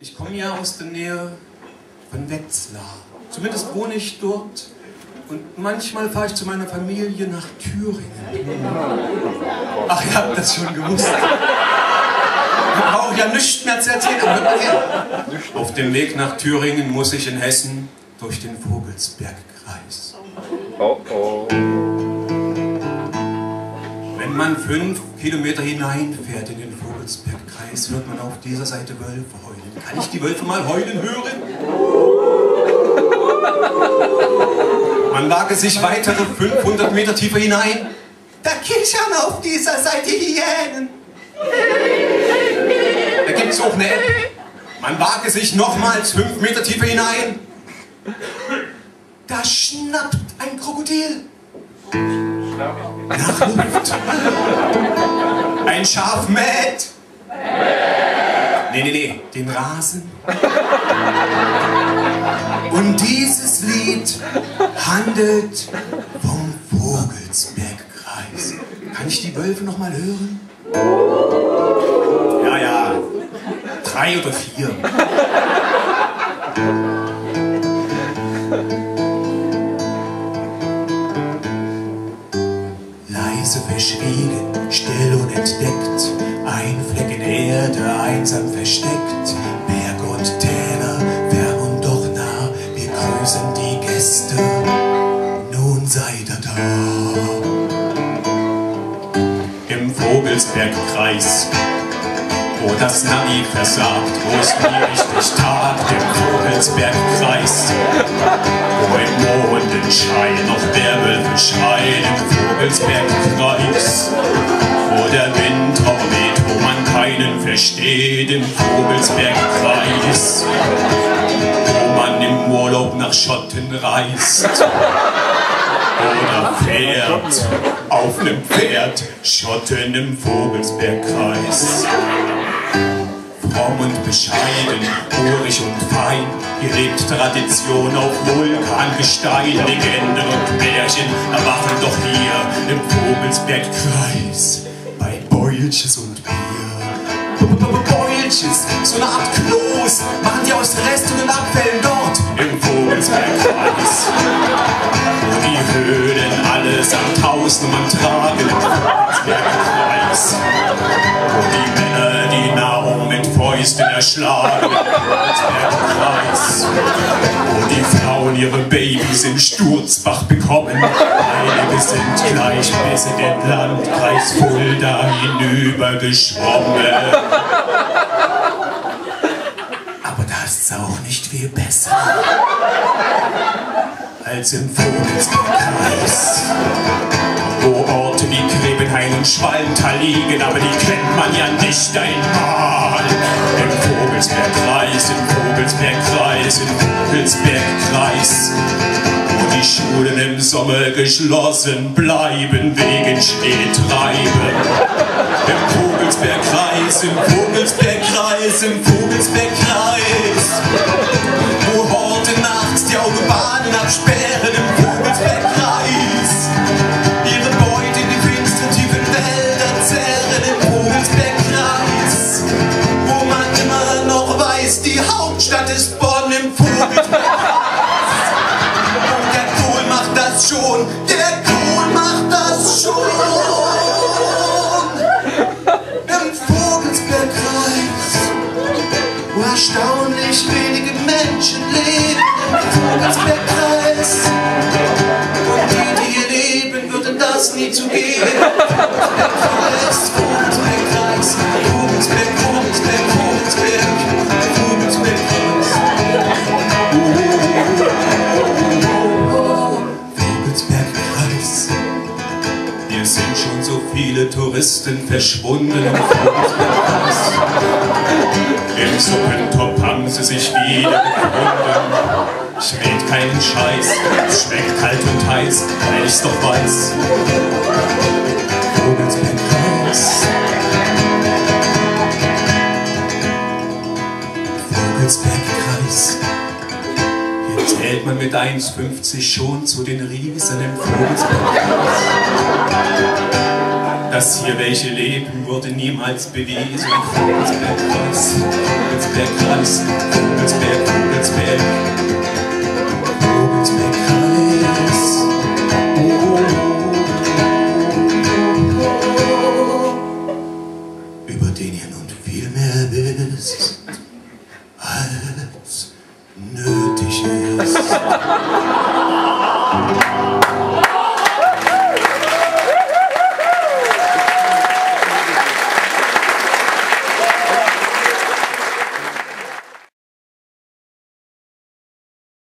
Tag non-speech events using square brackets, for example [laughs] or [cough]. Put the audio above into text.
Ich komme ja aus der Nähe von Wetzlar. Zumindest wohne ich dort. Und manchmal fahre ich zu meiner Familie nach Thüringen. Ach, ihr habt das schon gewusst. Ich brauche ja nichts mehr zu erzählen. Auf dem Weg nach Thüringen muss ich in Hessen durch den Vogelsbergkreis. Oh oh. Wenn man fünf Kilometer hineinfährt in den Vogelsbergkreis, hört man auf dieser Seite Wölfe heulen. Kann ich die Wölfe mal heulen hören? Man wage sich weitere 500 Meter tiefer hinein. Da kichern auf dieser Seite Hyänen. Da gibt es auch eine App. Man wage sich nochmals 5 Meter tiefer hinein. Da schnappt ein Krokodil nach Luft. Ein Schaf mäht. Nee, nee, nee, den Rasen. Und dieses Lied handelt vom Vogelsbergkreis. Kann ich die Wölfe noch mal hören? Ja, ja. Drei oder vier. Leise verschwiegen, still und entdeckt, ein Fleck in Erde, einsam versteckt, Berge und Täler, fern und doch nah, wir grüßen die Gäste, nun seid ihr da. Im Vogelsbergkreis, wo das Navi versagt, wo es nie richtig tagt, im Vogelsbergkreis, wo im Mondenschein noch der schreien, im Vogelsbergkreis, wo der Wind auch weht, wo man keinen versteht, im Vogelsbergkreis, wo man im Urlaub nach Schotten reist. Oder fährt auf nem Pferd, Schotten im Vogelsbergkreis. Fromm und bescheiden, urig und fein, hier lebt Tradition auf Vulkangestein. Legenden und Märchen erwachen doch hier im Vogelsbergkreis bei Beulches und Bier. Beulches, so eine Art Kloß, machen die aus Resten und Abfällen dort im Vogelsbergkreis. Wo die Höhlen alles an Tausendmann tragen Im Vogelsbergkreis. Wo die Frauen ihre Babys in Sturzbach bekommen. Einige sind gleich bis in den Landkreis Fulda hinüber geschwommen. Aber das ist auch nicht viel besser als im Vogelsbergkreis. Und Schwalmtal liegen, aber die kennt man ja nicht einmal. Im Vogelsbergkreis, im Vogelsbergkreis, im Vogelsbergkreis. Wo die Schulen im Sommer geschlossen bleiben wegen Schneetreiben. Im Vogelsbergkreis, im Vogelsbergkreis, im Vogelsbergkreis. Wo Horte nachts die Autobahnen absperren schon, der Kohl macht das schon. Im Vogelsbergkreis, wo erstaunlich wenige Menschen leben im Vogelsbergkreis. Und die, die hier leben, würden das nie zugeben. Vogelsbergkreis, Vogelsbergkreis, sind schon so viele Touristen verschwunden [laughs] im Vogelsbergkreis. Im Suppentopf haben sie sich wieder gefunden. Ich red keinen Scheiß, es schmeckt kalt und heiß, weil ich's doch weiß. Vogelsbergkreis. Vogelsbergkreis. Hier zählt man mit 1,50 schon zu den Riesen im Vogelsbergkreis. Da Dass hier welche leben, wurde niemals bewiesen. Vogelsbergkreis, Vogelsbergkreis, Vogelsberg, Vogelsberg. Vogelsbergkreis. Oh, Über den ihr nun viel mehr wisst, als nötig ist.